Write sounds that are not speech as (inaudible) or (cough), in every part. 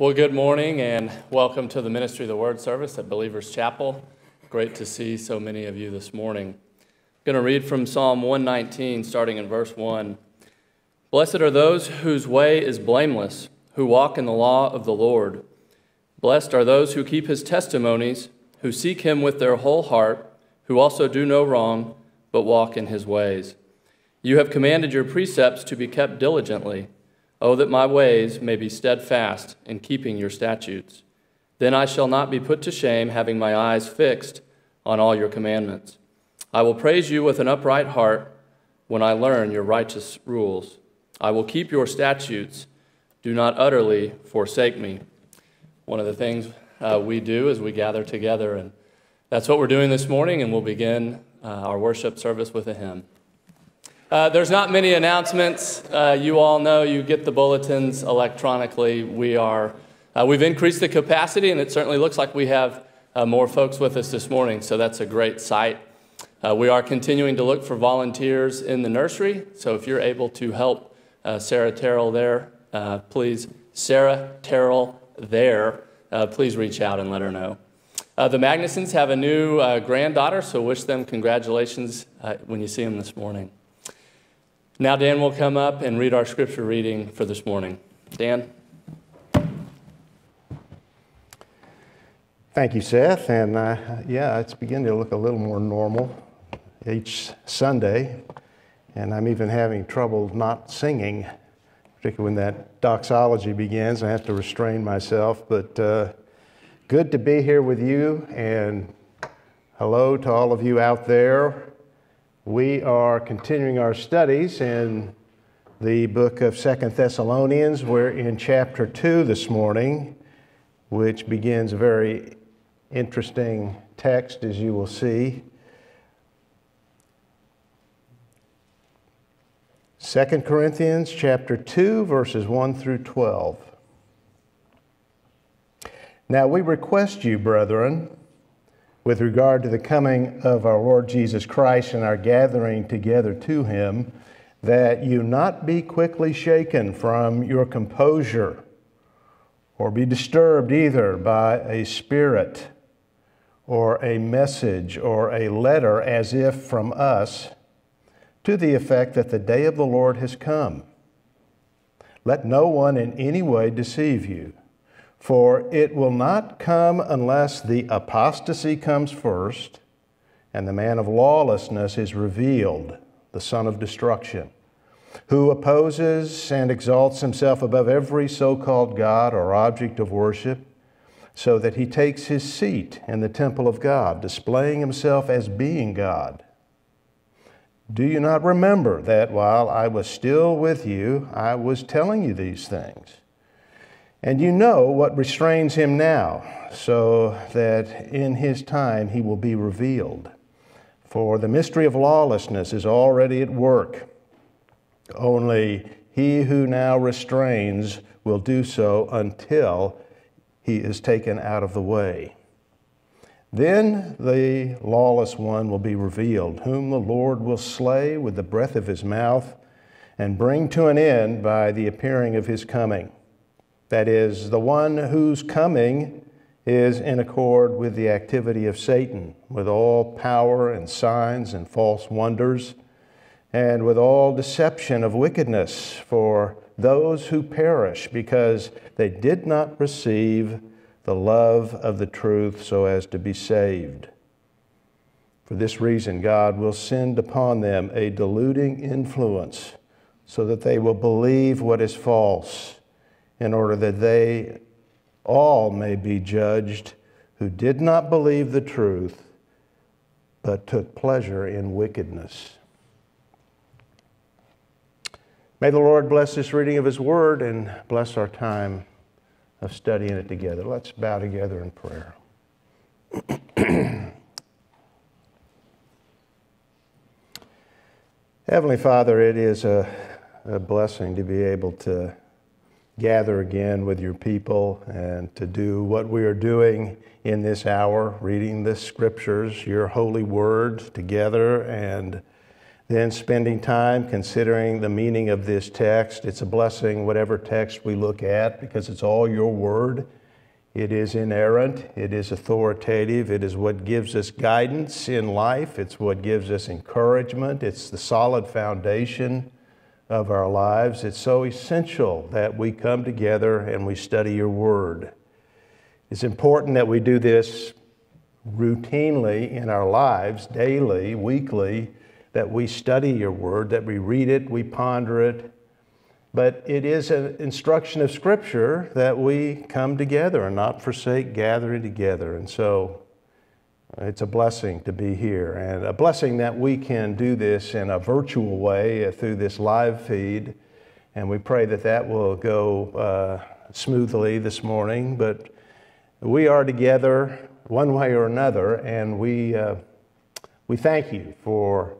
Well, good morning and welcome to the Ministry of the Word service at Believers Chapel. Great to see so many of you this morning. I'm going to read from Psalm 119, starting in verse 1. Blessed are those whose way is blameless, who walk in the law of the Lord. Blessed are those who keep his testimonies, who seek him with their whole heart, who also do no wrong, but walk in his ways. You have commanded your precepts to be kept diligently. Oh, that my ways may be steadfast in keeping your statutes. Then I shall not be put to shame, having my eyes fixed on all your commandments. I will praise you with an upright heart when I learn your righteous rules. I will keep your statutes. Do not utterly forsake me. One of the things uh, we do is we gather together, and that's what we're doing this morning, and we'll begin uh, our worship service with a hymn. Uh, there's not many announcements. Uh, you all know you get the bulletins electronically. We are, uh, we've increased the capacity, and it certainly looks like we have uh, more folks with us this morning, so that's a great sight. Uh, we are continuing to look for volunteers in the nursery, so if you're able to help uh, Sarah Terrell there, please, Sarah Terrell there, please reach out and let her know. the Magnusons have a new granddaughter, so wish them congratulations when you see them this morning. Now, Dan will come up and read our scripture reading for this morning. Dan? Thank you, Seth. And uh, yeah, it's beginning to look a little more normal each Sunday. And I'm even having trouble not singing, particularly when that doxology begins. I have to restrain myself. But uh, good to be here with you. And hello to all of you out there. We are continuing our studies in the book of Second Thessalonians. We're in chapter 2 this morning, which begins a very interesting text, as you will see. 2 Corinthians chapter 2 verses 1 through 12. Now we request you, brethren, with regard to the coming of our Lord Jesus Christ and our gathering together to him, that you not be quickly shaken from your composure or be disturbed either by a spirit or a message or a letter as if from us to the effect that the day of the Lord has come. Let no one in any way deceive you. For it will not come unless the apostasy comes first, and the man of lawlessness is revealed, the son of destruction, who opposes and exalts himself above every so called God or object of worship, so that he takes his seat in the temple of God, displaying himself as being God. Do you not remember that while I was still with you, I was telling you these things? And you know what restrains him now, so that in his time he will be revealed. For the mystery of lawlessness is already at work. Only he who now restrains will do so until he is taken out of the way. Then the lawless one will be revealed, whom the Lord will slay with the breath of his mouth and bring to an end by the appearing of his coming. That is, the one whose coming is in accord with the activity of Satan, with all power and signs and false wonders, and with all deception of wickedness for those who perish because they did not receive the love of the truth so as to be saved. For this reason, God will send upon them a deluding influence so that they will believe what is false in order that they all may be judged who did not believe the truth, but took pleasure in wickedness. May the Lord bless this reading of His Word and bless our time of studying it together. Let's bow together in prayer. (clears throat) Heavenly Father, it is a, a blessing to be able to gather again with your people and to do what we are doing in this hour, reading the scriptures, your holy word together, and then spending time considering the meaning of this text. It's a blessing, whatever text we look at, because it's all your word. It is inerrant, it is authoritative, it is what gives us guidance in life, it's what gives us encouragement, it's the solid foundation of our lives. It's so essential that we come together and we study your word. It's important that we do this routinely in our lives, daily, weekly that we study your word, that we read it, we ponder it. But it is an instruction of Scripture that we come together and not forsake gathering together. And so it's a blessing to be here, and a blessing that we can do this in a virtual way through this live feed. And we pray that that will go uh, smoothly this morning. But we are together one way or another, and we, uh, we thank you for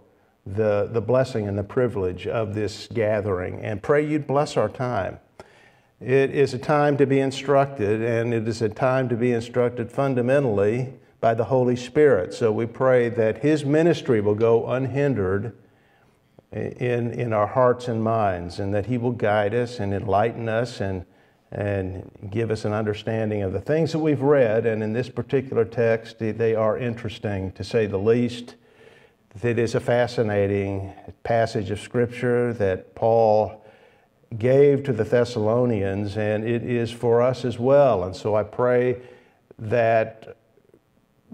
the, the blessing and the privilege of this gathering and pray you'd bless our time. It is a time to be instructed, and it is a time to be instructed fundamentally by the Holy Spirit. So we pray that His ministry will go unhindered in, in our hearts and minds, and that He will guide us and enlighten us and, and give us an understanding of the things that we've read. And in this particular text, they are interesting to say the least. It is a fascinating passage of Scripture that Paul gave to the Thessalonians, and it is for us as well. And so I pray that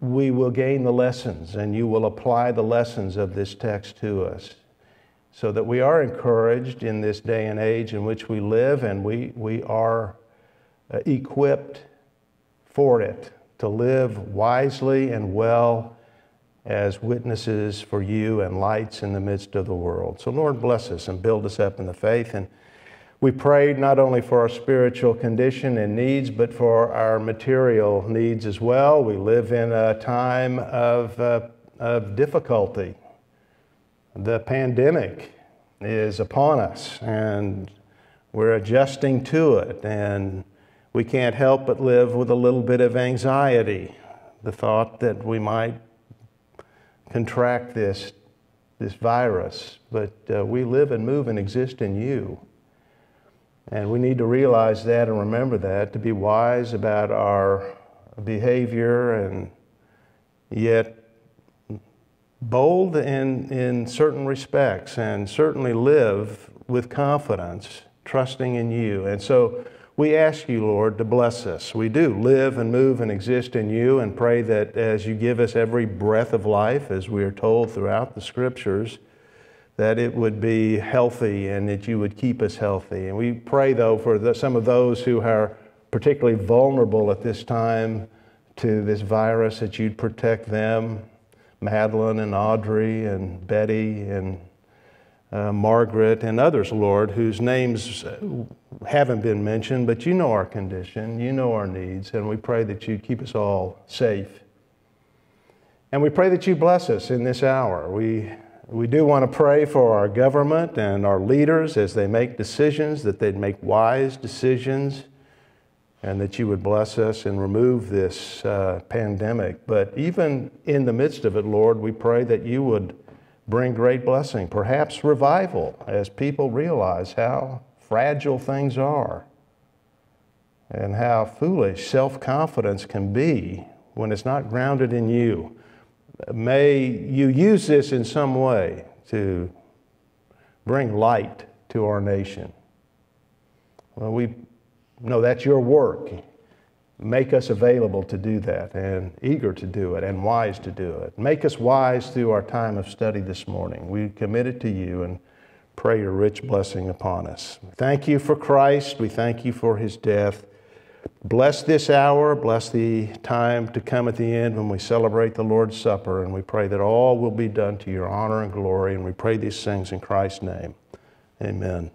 we will gain the lessons and you will apply the lessons of this text to us so that we are encouraged in this day and age in which we live and we, we are uh, equipped for it to live wisely and well as witnesses for you and lights in the midst of the world. So, Lord, bless us and build us up in the faith. And we prayed not only for our spiritual condition and needs, but for our material needs as well. We live in a time of, uh, of difficulty. The pandemic is upon us, and we're adjusting to it. And we can't help but live with a little bit of anxiety. The thought that we might contract this, this virus, but uh, we live and move and exist in you. And we need to realize that and remember that to be wise about our behavior and yet bold in, in certain respects and certainly live with confidence, trusting in you. And so we ask you, Lord, to bless us. We do live and move and exist in you and pray that as you give us every breath of life, as we are told throughout the scriptures, that it would be healthy and that you would keep us healthy. And we pray, though, for the, some of those who are particularly vulnerable at this time to this virus, that you'd protect them. Madeline and Audrey and Betty and uh, Margaret, and others, Lord, whose names haven't been mentioned, but you know our condition, you know our needs, and we pray that you keep us all safe. And we pray that you bless us in this hour. We, we do want to pray for our government and our leaders as they make decisions, that they'd make wise decisions, and that you would bless us and remove this uh, pandemic. But even in the midst of it, Lord, we pray that you would bring great blessing, perhaps revival, as people realize how fragile things are and how foolish self confidence can be when it's not grounded in you. May you use this in some way to bring light to our nation. Well, we know that's your work make us available to do that and eager to do it and wise to do it. Make us wise through our time of study this morning. We commit it to you and pray your rich blessing upon us. Thank you for Christ. We thank you for his death. Bless this hour. Bless the time to come at the end when we celebrate the Lord's Supper. And we pray that all will be done to your honor and glory. And we pray these things in Christ's name. Amen.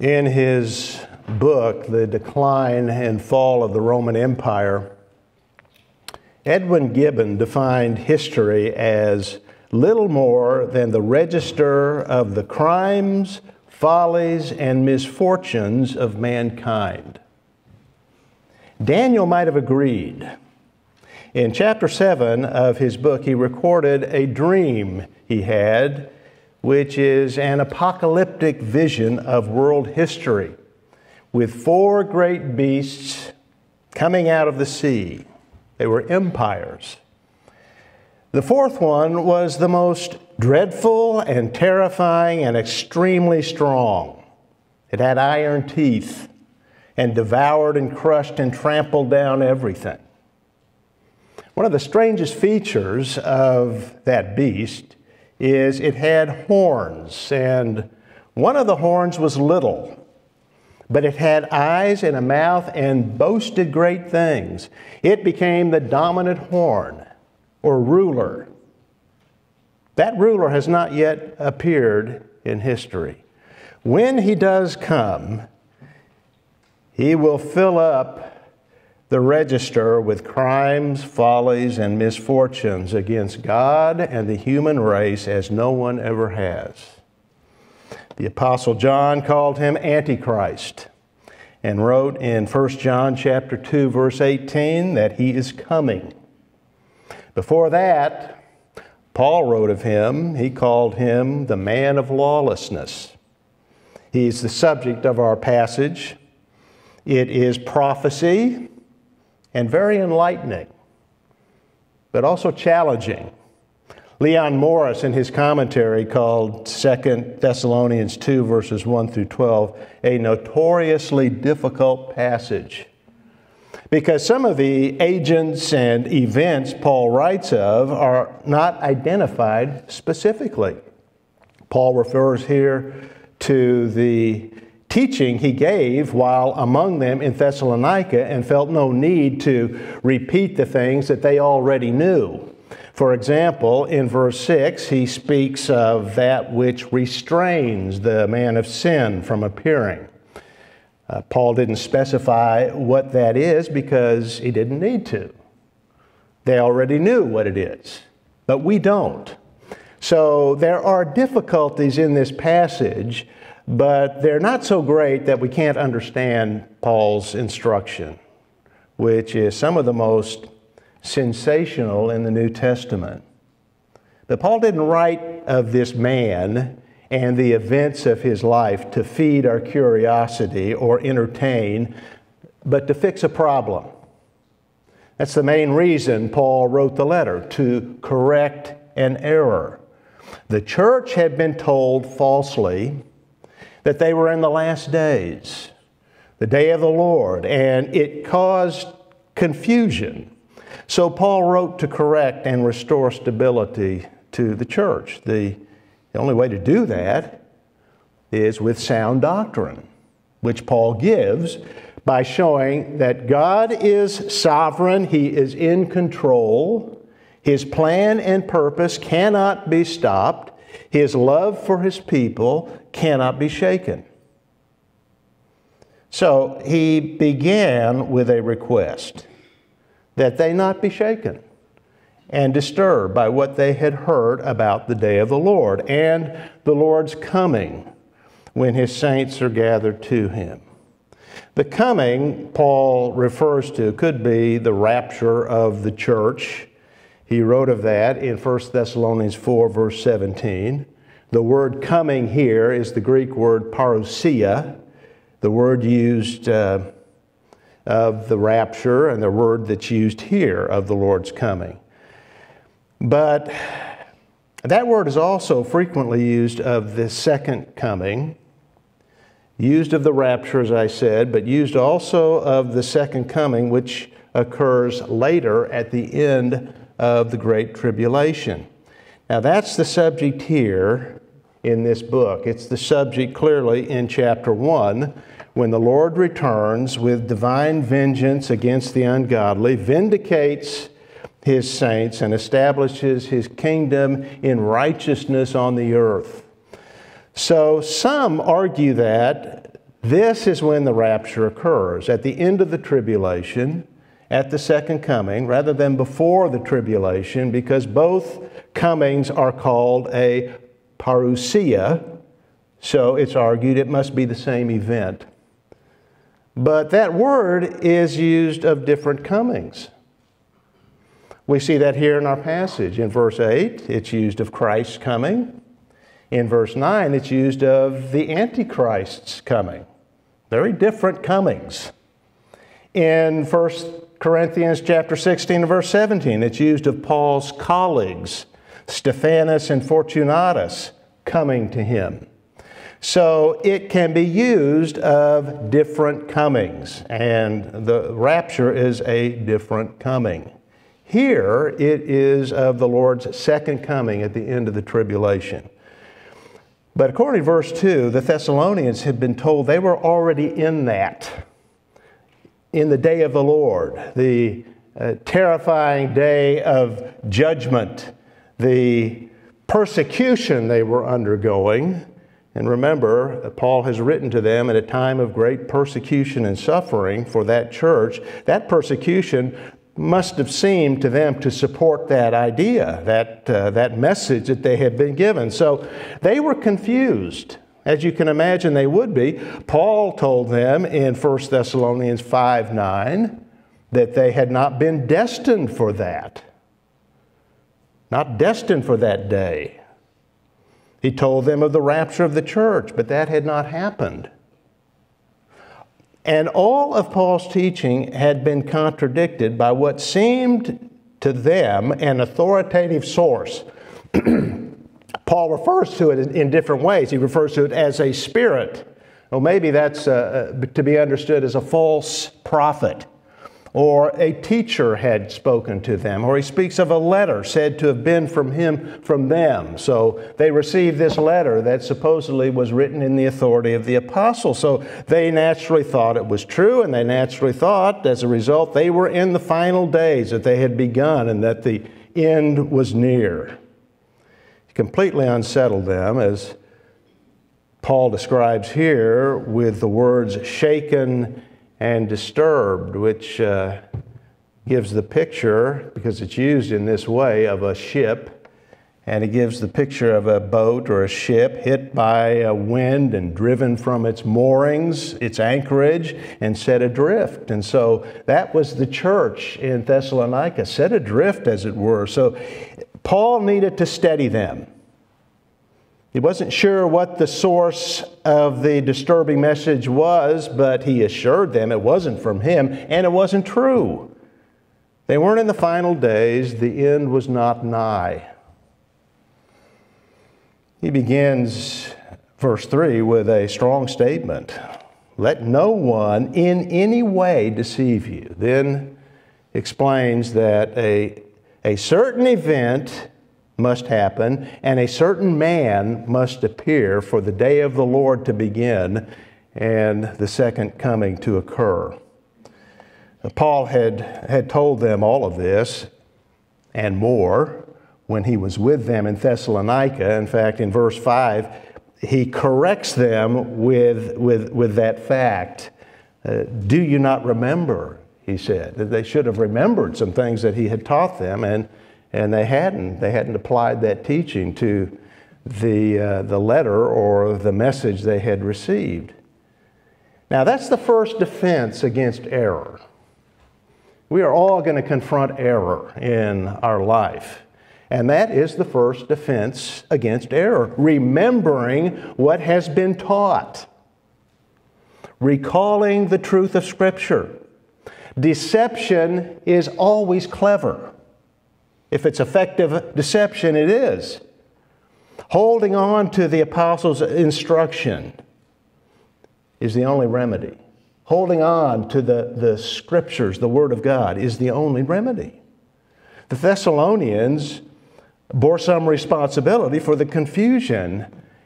In his book, The Decline and Fall of the Roman Empire, Edward Gibbon defined history as little more than the register of the crimes, follies, and misfortunes of mankind. Daniel might have agreed In chapter 7 of his book, he recorded a dream he had, which is an apocalyptic vision of world history with four great beasts coming out of the sea. They were empires. The fourth one was the most dreadful and terrifying and extremely strong. It had iron teeth and devoured and crushed and trampled down everything. One of the strangest features of that beast is it had horns, and one of the horns was little, but it had eyes and a mouth and boasted great things. It became the dominant horn or ruler. That ruler has not yet appeared in history. When he does come, he will fill up the register with crimes, follies, and misfortunes against God and the human race as no one ever has. The Apostle John called him Antichrist and wrote in 1 John chapter 2 verse 18 that he is coming. Before that, Paul wrote of him, he called him the man of lawlessness. He's the subject of our passage. It is prophecy and very enlightening, but also challenging. Leon Morris, in his commentary called 2 Thessalonians 2, verses 1 through 12, a notoriously difficult passage. Because some of the agents and events Paul writes of are not identified specifically. Paul refers here to the teaching he gave while among them in Thessalonica and felt no need to repeat the things that they already knew. For example, in verse 6, he speaks of that which restrains the man of sin from appearing. Uh, Paul didn't specify what that is because he didn't need to. They already knew what it is, but we don't. So there are difficulties in this passage but they're not so great that we can't understand Paul's instruction, which is some of the most sensational in the New Testament. But Paul didn't write of this man and the events of his life to feed our curiosity or entertain, but to fix a problem. That's the main reason Paul wrote the letter, to correct an error. The church had been told falsely that they were in the last days, the day of the Lord, and it caused confusion. So Paul wrote to correct and restore stability to the church. The, the only way to do that is with sound doctrine, which Paul gives by showing that God is sovereign, He is in control, His plan and purpose cannot be stopped, his love for his people cannot be shaken. So he began with a request that they not be shaken and disturbed by what they had heard about the day of the Lord and the Lord's coming when his saints are gathered to him. The coming, Paul refers to, could be the rapture of the church he wrote of that in 1 Thessalonians 4, verse 17. The word coming here is the Greek word parousia, the word used uh, of the rapture and the word that's used here of the Lord's coming. But that word is also frequently used of the second coming, used of the rapture, as I said, but used also of the second coming, which occurs later at the end of the Great Tribulation. Now, that's the subject here in this book. It's the subject clearly in chapter 1 when the Lord returns with divine vengeance against the ungodly, vindicates his saints, and establishes his kingdom in righteousness on the earth. So, some argue that this is when the rapture occurs, at the end of the tribulation at the second coming rather than before the tribulation because both comings are called a parousia, so it's argued it must be the same event. But that word is used of different comings. We see that here in our passage. In verse 8, it's used of Christ's coming. In verse 9, it's used of the Antichrist's coming. Very different comings. In 1 Corinthians chapter 16 verse 17, it's used of Paul's colleagues, Stephanas and Fortunatus, coming to him. So it can be used of different comings, and the rapture is a different coming. Here it is of the Lord's second coming at the end of the tribulation. But according to verse 2, the Thessalonians had been told they were already in that, in the day of the Lord, the uh, terrifying day of judgment, the persecution they were undergoing. And remember, Paul has written to them at a time of great persecution and suffering for that church. That persecution must have seemed to them to support that idea, that, uh, that message that they had been given. So they were confused, as you can imagine they would be. Paul told them in 1 Thessalonians 5 9 that they had not been destined for that, not destined for that day. He told them of the rapture of the church, but that had not happened. And all of Paul's teaching had been contradicted by what seemed to them an authoritative source. (clears throat) Paul refers to it in different ways. He refers to it as a spirit. Well, maybe that's uh, uh to be understood as a false prophet or a teacher had spoken to them, or he speaks of a letter said to have been from him, from them. So they received this letter that supposedly was written in the authority of the apostle. So they naturally thought it was true, and they naturally thought, as a result, they were in the final days, that they had begun, and that the end was near. It completely unsettled them, as Paul describes here with the words shaken and disturbed, which uh, gives the picture, because it's used in this way, of a ship. And it gives the picture of a boat or a ship hit by a wind and driven from its moorings, its anchorage, and set adrift. And so that was the church in Thessalonica, set adrift, as it were. So Paul needed to steady them. He wasn't sure what the source of the disturbing message was, but he assured them it wasn't from him and it wasn't true. They weren't in the final days, the end was not nigh. He begins verse 3 with a strong statement Let no one in any way deceive you. Then explains that a, a certain event must happen, and a certain man must appear for the day of the Lord to begin and the second coming to occur. Paul had, had told them all of this and more when he was with them in Thessalonica. In fact, in verse 5, he corrects them with, with, with that fact. Uh, do you not remember? He said that they should have remembered some things that he had taught them, and and they hadn't. They hadn't applied that teaching to the, uh, the letter or the message they had received. Now, that's the first defense against error. We are all going to confront error in our life. And that is the first defense against error remembering what has been taught, recalling the truth of Scripture. Deception is always clever. If it's effective deception, it is. Holding on to the apostles' instruction is the only remedy. Holding on to the, the scriptures, the Word of God, is the only remedy. The Thessalonians bore some responsibility for the confusion,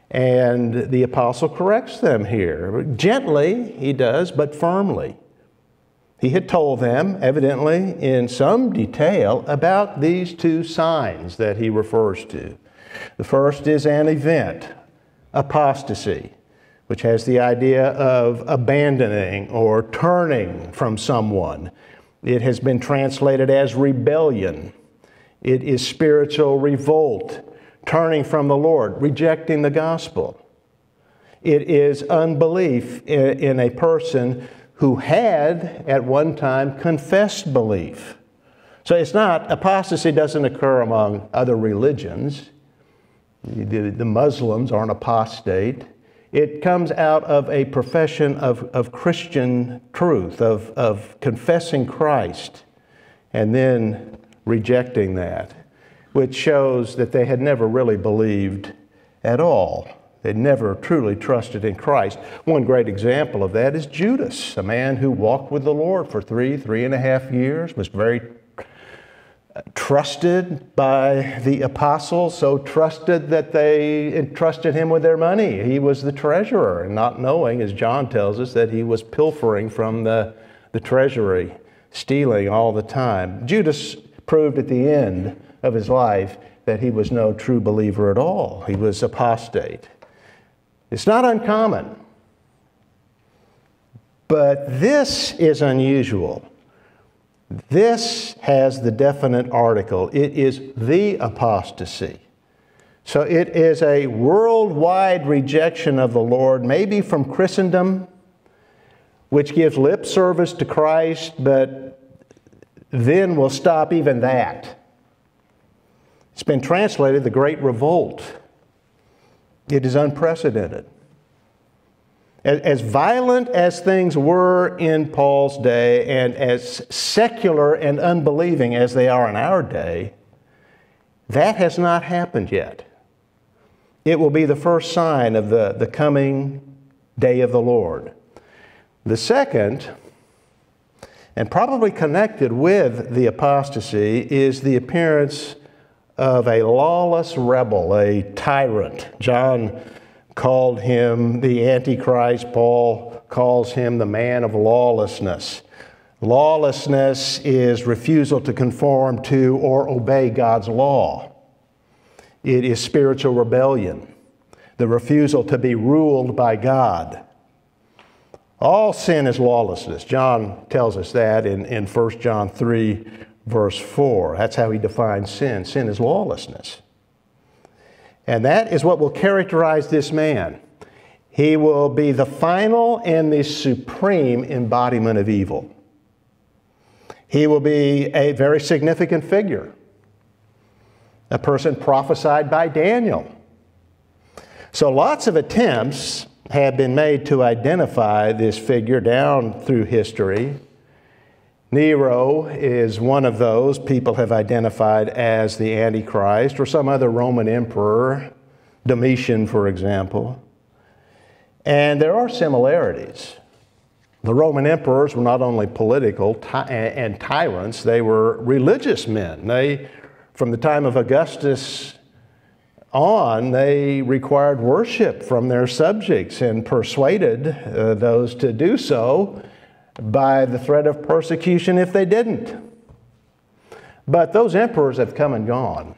and the apostle corrects them here. Gently, he does, but firmly. He had told them, evidently in some detail, about these two signs that he refers to. The first is an event, apostasy, which has the idea of abandoning or turning from someone. It has been translated as rebellion. It is spiritual revolt, turning from the Lord, rejecting the gospel. It is unbelief in a person who had at one time confessed belief. So it's not, apostasy doesn't occur among other religions. The, Muslims aren't apostate. It comes out of a profession of, of Christian truth, of, of confessing Christ, and then rejecting that, which shows that they had never really believed at all. They'd never truly trusted in Christ. One great example of that is Judas, a man who walked with the Lord for three, three and a half years, was very uh, trusted by the apostles, so trusted that they entrusted him with their money. He was the treasurer, and not knowing, as John tells us, that he was pilfering from the, the treasury, stealing all the time. Judas proved at the end of his life that he was no true believer at all. He was apostate. It's not uncommon, but this is unusual. This has the definite article. It is the apostasy. So it is a worldwide rejection of the Lord, maybe from Christendom, which gives lip service to Christ, but then will stop even that. It's been translated the Great Revolt. It is unprecedented. As violent as things were in Paul's day and as secular and unbelieving as they are in our day, that has not happened yet. It will be the first sign of the, the coming day of the Lord. The second, and probably connected with the apostasy, is the appearance of a lawless rebel, a tyrant. John called him the Antichrist. Paul calls him the man of lawlessness. Lawlessness is refusal to conform to or obey God's law. It is spiritual rebellion, the refusal to be ruled by God. All sin is lawlessness. John tells us that in, in 1 John 3, verse 4. That's how he defines sin. Sin is lawlessness. And that is what will characterize this man. He will be the final and the supreme embodiment of evil. He will be a very significant figure, a person prophesied by Daniel. So lots of attempts have been made to identify this figure down through history. Nero is one of those people have identified as the Antichrist, or some other Roman emperor, Domitian, for example. And there are similarities. The Roman emperors were not only political ty- and tyrants, they were religious men. They, from the time of Augustus on, they required worship from their subjects and persuaded uh, those to do so by the threat of persecution if they didn't. But those emperors have come and gone.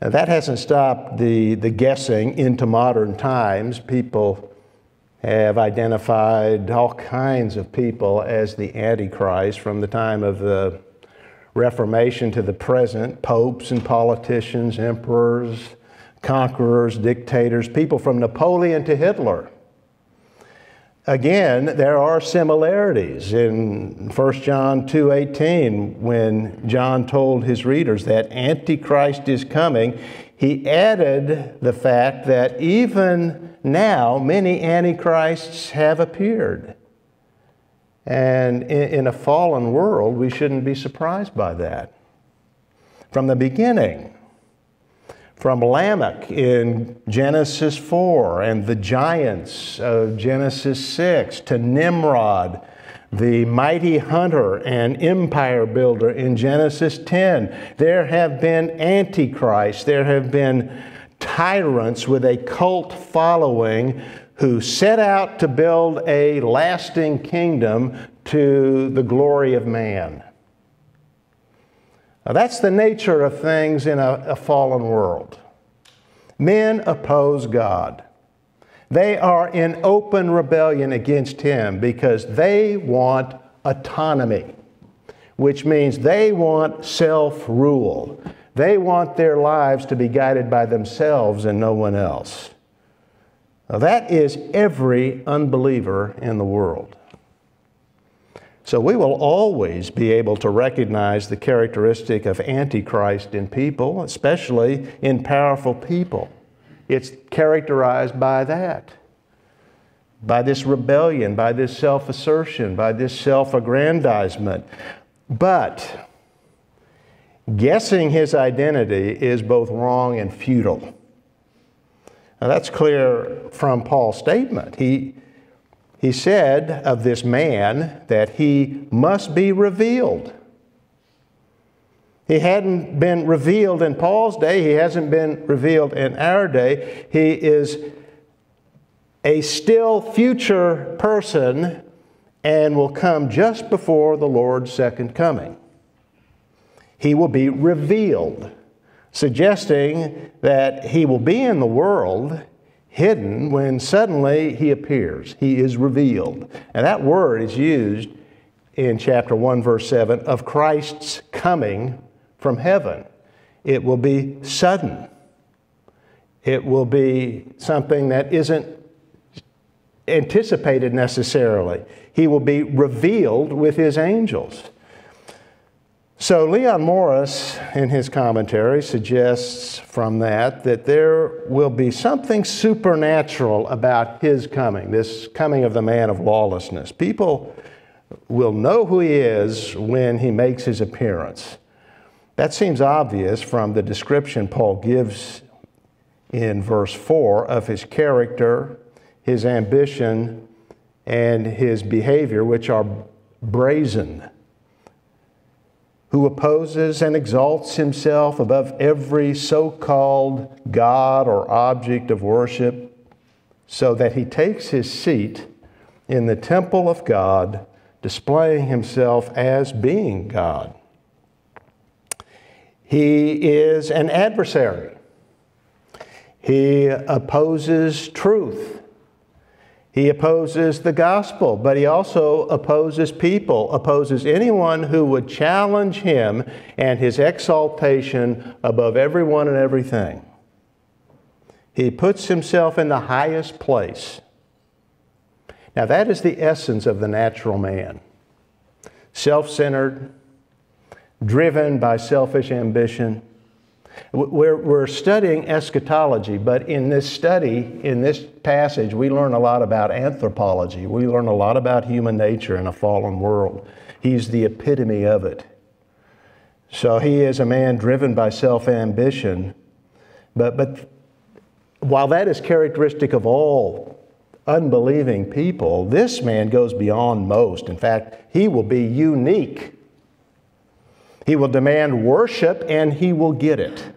Now, that hasn't stopped the, the guessing into modern times. People have identified all kinds of people as the Antichrist from the time of the Reformation to the present popes and politicians, emperors, conquerors, dictators, people from Napoleon to Hitler Again, there are similarities in 1 John 2:18 when John told his readers that antichrist is coming, he added the fact that even now many antichrists have appeared. And in, a fallen world, we shouldn't be surprised by that. From the beginning, from Lamech in Genesis 4 and the giants of Genesis 6 to Nimrod, the mighty hunter and empire builder in Genesis 10. There have been antichrists, there have been tyrants with a cult following who set out to build a lasting kingdom to the glory of man. Now, that's the nature of things in a, a fallen world. Men oppose God. They are in open rebellion against Him because they want autonomy, which means they want self rule. They want their lives to be guided by themselves and no one else. Now, that is every unbeliever in the world. So we will always be able to recognize the characteristic of Antichrist in people, especially in powerful people. It's characterized by that by this rebellion, by this self assertion, by this self aggrandizement. But guessing his identity is both wrong and futile. Now, that's clear from Paul's statement. He, he said of this man that he must be revealed. He hadn't been revealed in Paul's day, he hasn't been revealed in our day. He is a still future person and will come just before the Lord's second coming. He will be revealed suggesting that he will be in the world hidden when suddenly he appears. He is revealed. And that word is used in chapter 1, verse 7 of Christ's coming from heaven. It will be sudden, it will be something that isn't anticipated necessarily. He will be revealed with his angels. So, Leon Morris, in his commentary, suggests from that that there will be something supernatural about his coming, this coming of the man of lawlessness. People will know who he is when he makes his appearance. That seems obvious from the description Paul gives in verse 4 of his character, his ambition, and his behavior, which are brazen who opposes and exalts himself above every so called God or object of worship, so that he takes his seat in the temple of God, displaying himself as being God. He is an adversary. He opposes truth. He opposes the gospel, but he also opposes people, opposes anyone who would challenge him and his exaltation above everyone and everything. He puts himself in the highest place. Now, that is the essence of the natural man self centered, driven by selfish ambition we're, we're studying eschatology, but in this study, in this passage, we learn a lot about anthropology. We learn a lot about human nature in a fallen world. He's the epitome of it. So he is a man driven by self ambition. But, but while that is characteristic of all unbelieving people, this man goes beyond most. In fact, he will be unique he will demand worship and he will get it.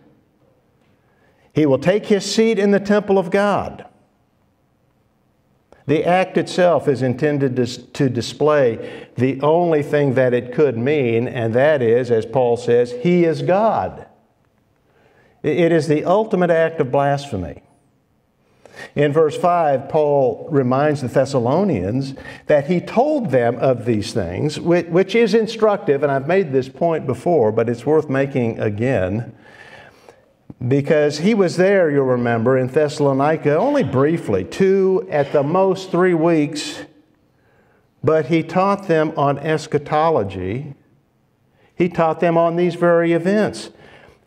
He will take his seat in the temple of God. The act itself is intended to, display the only thing that it could mean, and that is, as Paul says, He is God. It is the ultimate act of blasphemy. In verse 5, Paul reminds the Thessalonians that he told them of these things, which is instructive, and I've made this point before, but it's worth making again. Because he was there, you'll remember, in Thessalonica only briefly, two, at the most three weeks, but he taught them on eschatology. He taught them on these very events.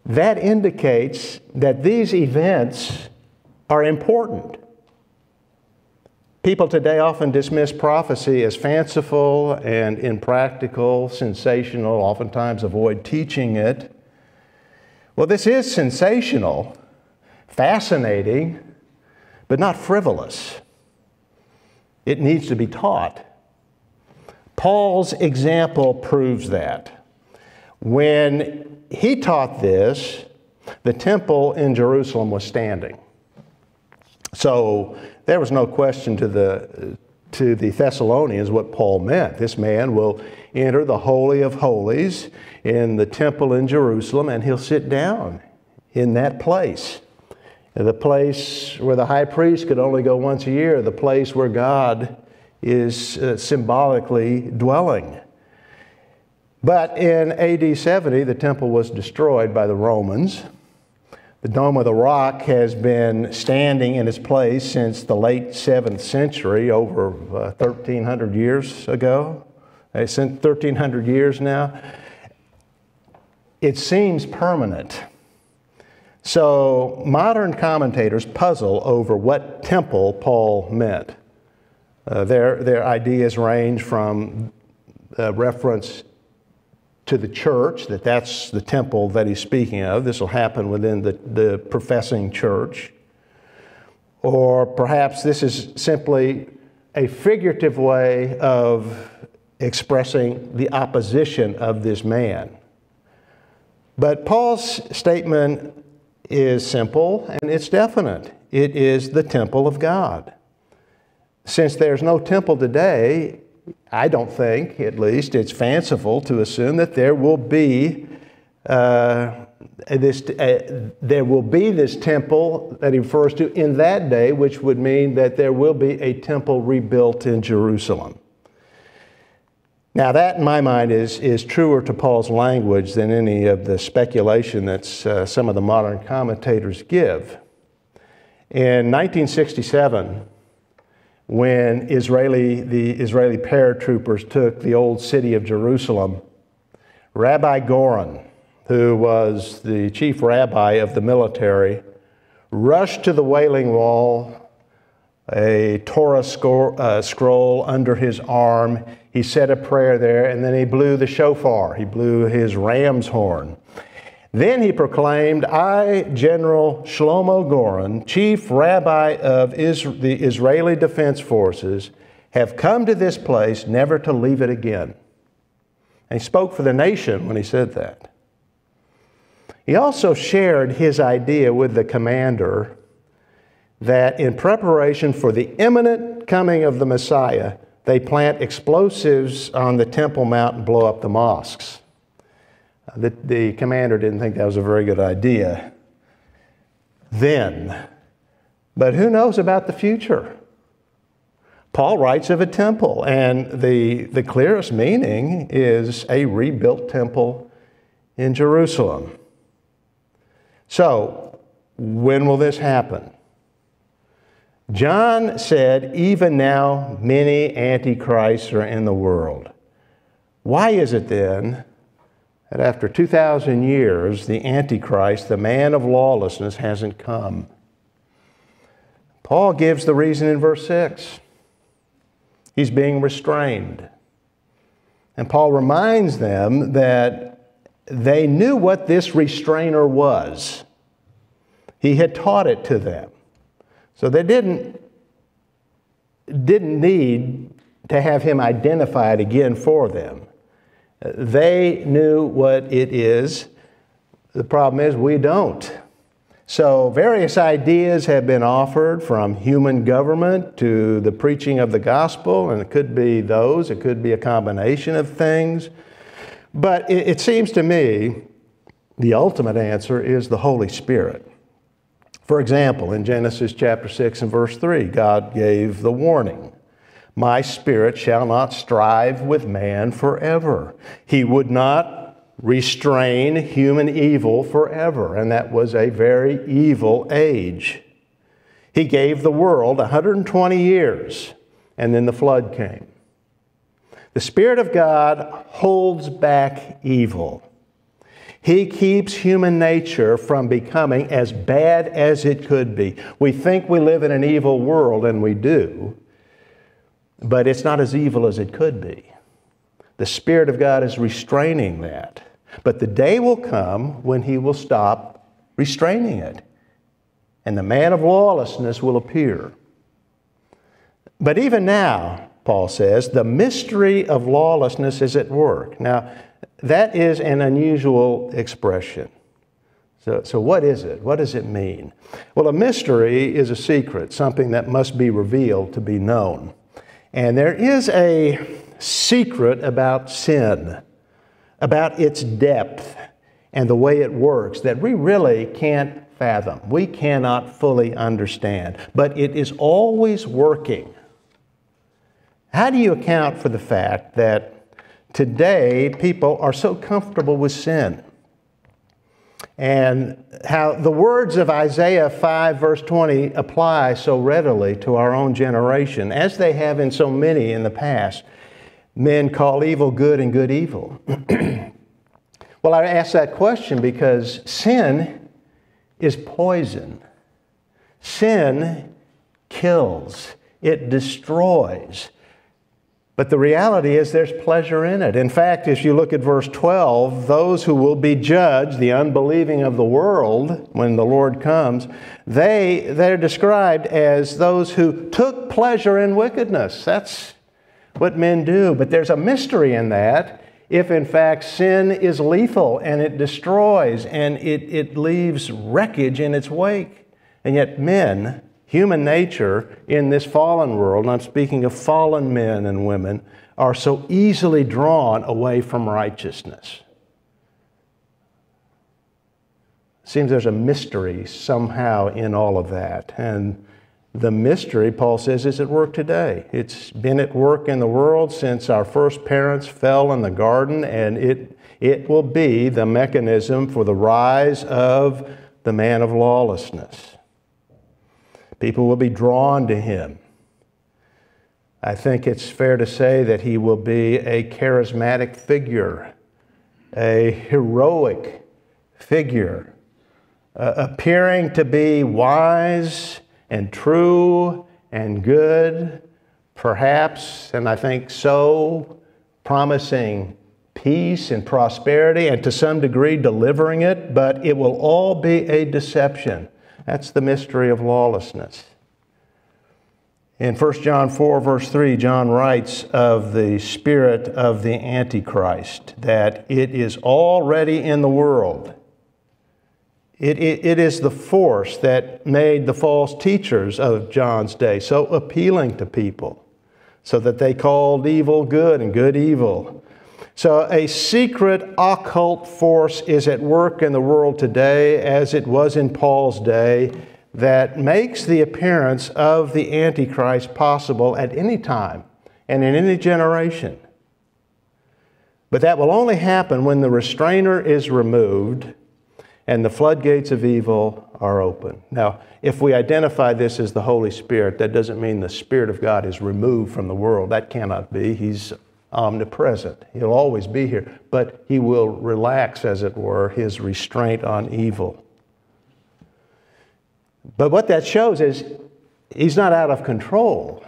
That indicates that these events are important. People today often dismiss prophecy as fanciful and impractical, sensational, oftentimes avoid teaching it. Well, this is sensational, fascinating, but not frivolous. It needs to be taught. Paul's example proves that. When he taught this, the temple in Jerusalem was standing. So there was no question to the, to the Thessalonians what Paul meant. This man will enter the Holy of Holies in the temple in Jerusalem and he'll sit down in that place. The place where the high priest could only go once a year, the place where God is uh, symbolically dwelling. But in AD 70, the temple was destroyed by the Romans. The Dome of the Rock has been standing in its place since the late 7th century, over uh, 1,300 years ago, It's 1,300 years now. It seems permanent. So modern commentators puzzle over what temple Paul meant. Uh, their, their ideas range from uh, reference to the church, that that's the temple that he's speaking of. This will happen within the, the professing church. Or perhaps this is simply a figurative way of expressing the opposition of this man. But Paul's statement is simple and it's definite. It is the temple of God. Since there's no temple today, I don't think, at least, it's fanciful to assume that there will be uh, this, uh, there will be this temple that he refers to in that day, which would mean that there will be a temple rebuilt in Jerusalem. Now, that in my mind is, is truer to Paul's language than any of the speculation that uh, some of the modern commentators give. In 1967, when Israeli, the Israeli paratroopers took the old city of Jerusalem, Rabbi Goren, who was the chief rabbi of the military, rushed to the Wailing Wall, a Torah uh, scroll under his arm. He said a prayer there, and then he blew the shofar. He blew his ram's horn. Then he proclaimed, I, General Shlomo Goren, chief rabbi of the Israeli Defense Forces, have come to this place never to leave it again. And he spoke for the nation when he said that. He also shared his idea with the commander that in preparation for the imminent coming of the Messiah, they plant explosives on the Temple Mount and blow up the mosques. The, the commander didn't think that was a very good idea then. But who knows about the future? Paul writes of a temple, and the, the clearest meaning is a rebuilt temple in Jerusalem. So, when will this happen? John said, Even now, many antichrists are in the world. Why is it then that after 2,000 years, the Antichrist, the man of lawlessness, hasn't come. Paul gives the reason in verse 6. He's being restrained. And Paul reminds them that they knew what this restrainer was. He had taught it to them. So they didn't, didn't need to have him identified again for them. They knew what it is. The problem is we don't. So, various ideas have been offered from human government to the preaching of the gospel, and it could be those, it could be a combination of things. But it, it seems to me the ultimate answer is the Holy Spirit. For example, in Genesis chapter 6 and verse 3, God gave the warning my spirit shall not strive with man forever. He would not restrain human evil forever, and that was a very evil age. He gave the world 120 years, and then the flood came. The Spirit of God holds back evil. He keeps human nature from becoming as bad as it could be. We think we live in an evil world, and we do. But it's not as evil as it could be. The Spirit of God is restraining that. But the day will come when He will stop restraining it, and the man of lawlessness will appear. But even now, Paul says, the mystery of lawlessness is at work. Now, that is an unusual expression. So, so, what is it? What does it mean? Well, a mystery is a secret, something that must be revealed to be known. And there is a secret about sin, about its depth and the way it works that we really can't fathom. We cannot fully understand, but it is always working. How do you account for the fact that today people are so comfortable with sin? And how the words of Isaiah 5, verse 20, apply so readily to our own generation, as they have in so many in the past. men call evil good and good evil? (clears throat) well, I ask that question because sin is poison. Sin kills, it destroys. But the reality is there's pleasure in it. In fact, if you look at verse 12, those who will be judged, the unbelieving of the world, when the Lord comes, they, they're described as those who took pleasure in wickedness. That's what men do. But there's a mystery in that if, in fact, sin is lethal and it destroys and it, it leaves wreckage in its wake. And yet, men human nature in this fallen world, and I'm speaking of fallen men and women, are so easily drawn away from righteousness. Seems there's a mystery somehow in all of that. And the mystery, Paul says, is at work today. It's been at work in the world since our first parents fell in the garden, and it, it will be the mechanism for the rise of the man of lawlessness. People will be drawn to him. I think it's fair to say that he will be a charismatic figure, a heroic figure, uh, appearing to be wise and true and good, perhaps, and I think so, promising peace and prosperity and to some degree delivering it, but it will all be a deception. That's the mystery of lawlessness. In 1 John 4, verse 3, John writes of the spirit of the Antichrist, that it is already in the world. It, it, it is the force that made the false teachers of John's day so appealing to people, so that they called evil good and good evil. So, a secret occult force is at work in the world today, as it was in Paul's day, that makes the appearance of the Antichrist possible at any time and in any generation. But that will only happen when the restrainer is removed and the floodgates of evil are open. Now, if we identify this as the Holy Spirit, that doesn't mean the Spirit of God is removed from the world. That cannot be. He's omnipresent. He'll always be here, but he will relax, as it were, his restraint on evil. But what that shows is he's not out of control.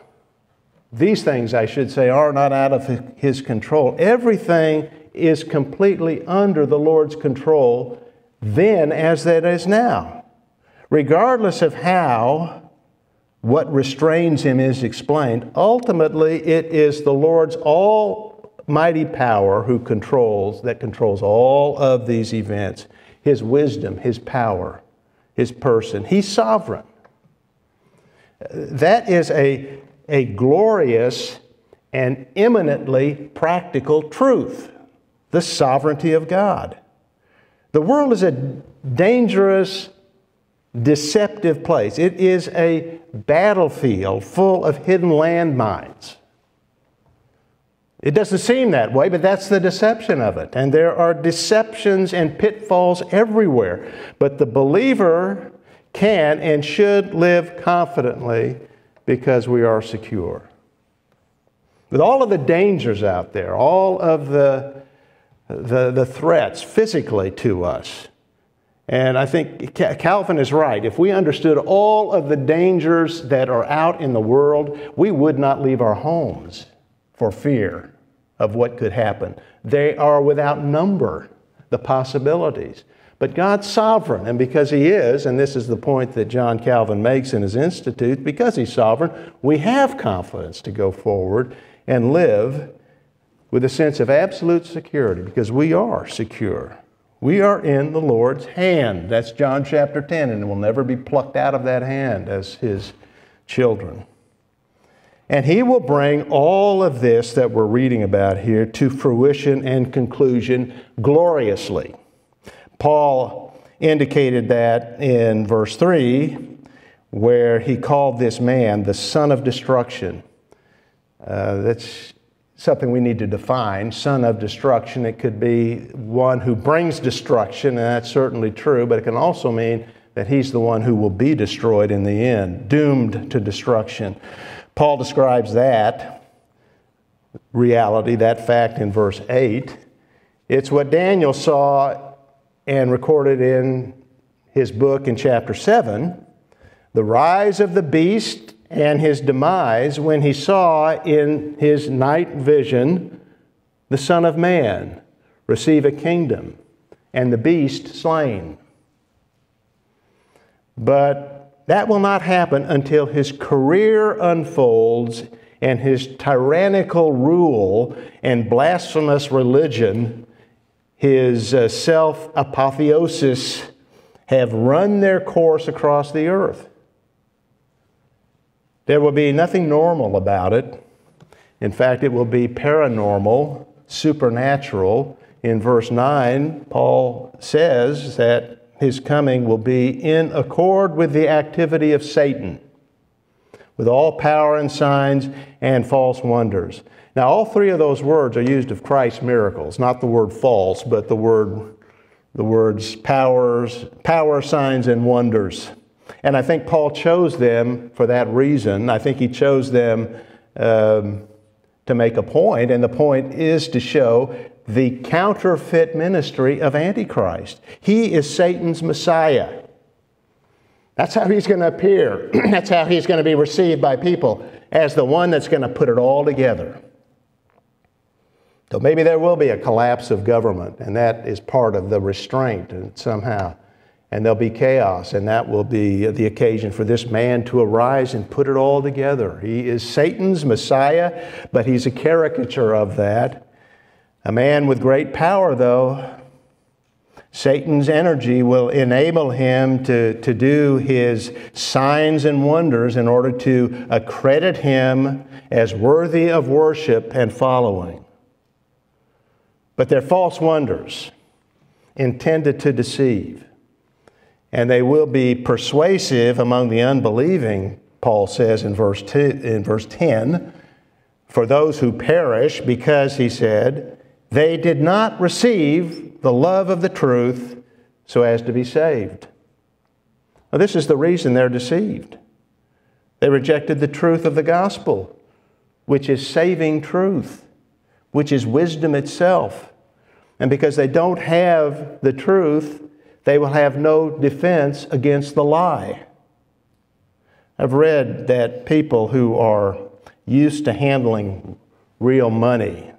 These things, I should say, are not out of his control. Everything is completely under the Lord's control then as that is now. Regardless of how what restrains him is explained. Ultimately, it is the Lord's almighty power who controls, that controls all of these events. His wisdom, His power, His person. He's sovereign. That is a, a glorious and eminently practical truth the sovereignty of God. The world is a dangerous deceptive place. It is a battlefield full of hidden landmines. It doesn't seem that way, but that's the deception of it. And there are deceptions and pitfalls everywhere. But the believer can and should live confidently because we are secure. With all of the dangers out there, all of the, the, the threats physically to us, and I think Calvin is right. If we understood all of the dangers that are out in the world, we would not leave our homes for fear of what could happen. They are without number, the possibilities. But God's sovereign, and because He is, and this is the point that John Calvin makes in his Institute, because He's sovereign, we have confidence to go forward and live with a sense of absolute security because we are secure. We are in the Lord's hand. That's John chapter 10, and we'll never be plucked out of that hand as his children. And he will bring all of this that we're reading about here to fruition and conclusion gloriously. Paul indicated that in verse 3, where he called this man the son of destruction. Uh, that's something we need to define. Son of destruction, it could be one who brings destruction, and that's certainly true, but it can also mean that he's the one who will be destroyed in the end, doomed to destruction. Paul describes that reality, that fact in verse 8. It's what Daniel saw and recorded in his book in chapter 7 the rise of the beast and his demise when he saw in his night vision the Son of Man receive a kingdom and the beast slain. But that will not happen until his career unfolds and his tyrannical rule and blasphemous religion, his uh, self apotheosis, have run their course across the earth. There will be nothing normal about it. In fact, it will be paranormal, supernatural. In verse 9, Paul says that his coming will be in accord with the activity of Satan with all power and signs and false wonders. Now, all three of those words are used of Christ's miracles, not the word false, but the word the words powers, power, signs, and wonders. And I think Paul chose them for that reason. I think he chose them um, to make a point, and the point is to show the counterfeit ministry of Antichrist. He is Satan's Messiah. That's how he's going to appear. (clears throat) that's how he's going to be received by people as the one that's going to put it all together. So maybe there will be a collapse of government, and that is part of the restraint and somehow. And there'll be chaos, and that will be the occasion for this man to arise and put it all together. He is Satan's Messiah, but he's a caricature of that. A man with great power, though, Satan's energy will enable him to, to do his signs and wonders in order to accredit him as worthy of worship and following. But they're false wonders intended to deceive. And they will be persuasive among the unbelieving, Paul says in verse, in verse 10, for those who perish, because, he said, they did not receive the love of the truth so as to be saved. Now, this is the reason they're deceived. They rejected the truth of the gospel, which is saving truth, which is wisdom itself. And because they don't have the truth, they will have no defense against the lie. I've read that people who are used to handling real money,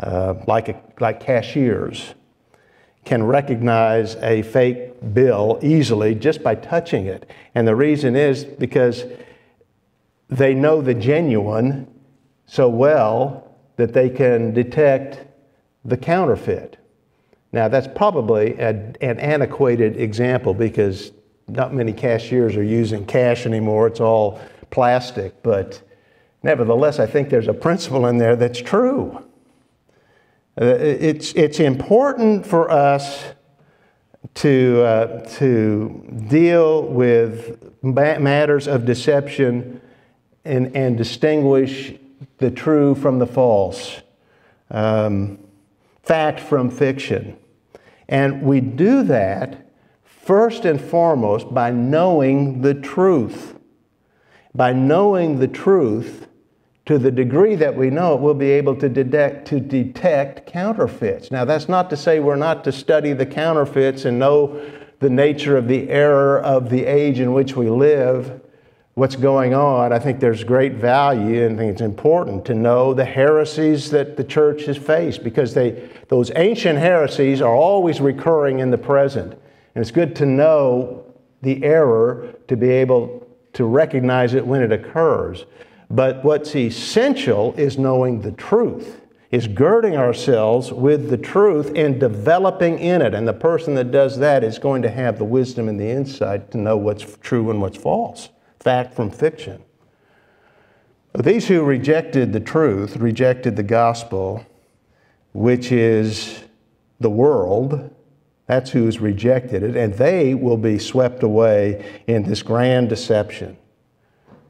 uh, like, a, like cashiers, can recognize a fake bill easily just by touching it. And the reason is because they know the genuine so well that they can detect the counterfeit. Now, that's probably a, an antiquated example because not many cashiers are using cash anymore. It's all plastic. But nevertheless, I think there's a principle in there that's true. Uh, it's, it's important for us to, uh, to deal with matters of deception and, and distinguish the true from the false, um, fact from fiction. And we do that first and foremost by knowing the truth. By knowing the truth, to the degree that we know it, we'll be able to detect, to detect counterfeits. Now, that's not to say we're not to study the counterfeits and know the nature of the error of the age in which we live, what's going on. I think there's great value and I think it's important to know the heresies that the church has faced because they, those ancient heresies are always recurring in the present. And it's good to know the error to be able to recognize it when it occurs. But what's essential is knowing the truth, is girding ourselves with the truth and developing in it. And the person that does that is going to have the wisdom and the insight to know what's true and what's false, fact from fiction. These who rejected the truth, rejected the gospel, which is the world, that's who's rejected it, and they will be swept away in this grand deception.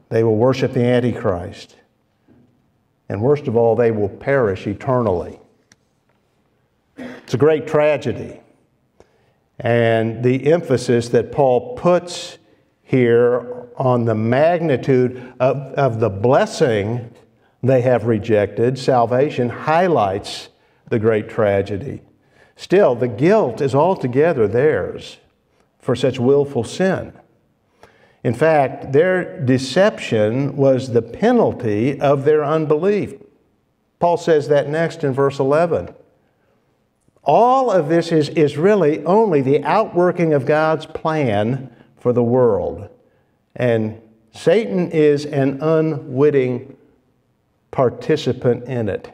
They will worship the Antichrist. And worst of all, they will perish eternally. It's a great tragedy. And the emphasis that Paul puts here on the magnitude of, of the blessing they have rejected, salvation highlights the great tragedy. Still, the guilt is altogether theirs for such willful sin. In fact, their deception was the penalty of their unbelief. Paul says that next in verse 11. All of this is, is really only the outworking of God's plan for the world. And Satan is an unwitting participant in it.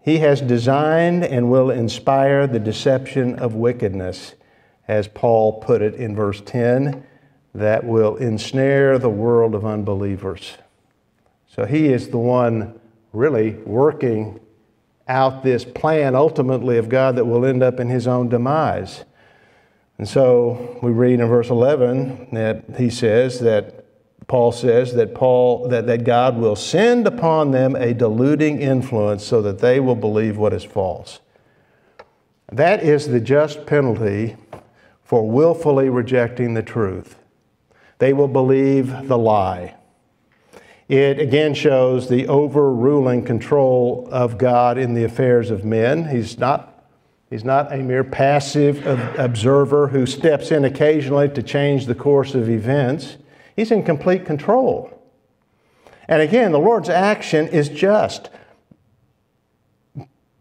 He has designed and will inspire the deception of wickedness, as Paul put it in verse 10, that will ensnare the world of unbelievers. So he is the one really working out this plan ultimately of God that will end up in his own demise. And so we read in verse 11 that he says that Paul says that Paul that, that God will send upon them a deluding influence so that they will believe what is false. That is the just penalty for willfully rejecting the truth. They will believe the lie. It again shows the overruling control of God in the affairs of men. He's not, he's not a mere passive observer who steps in occasionally to change the course of events. He's in complete control. And again, the Lord's action is just.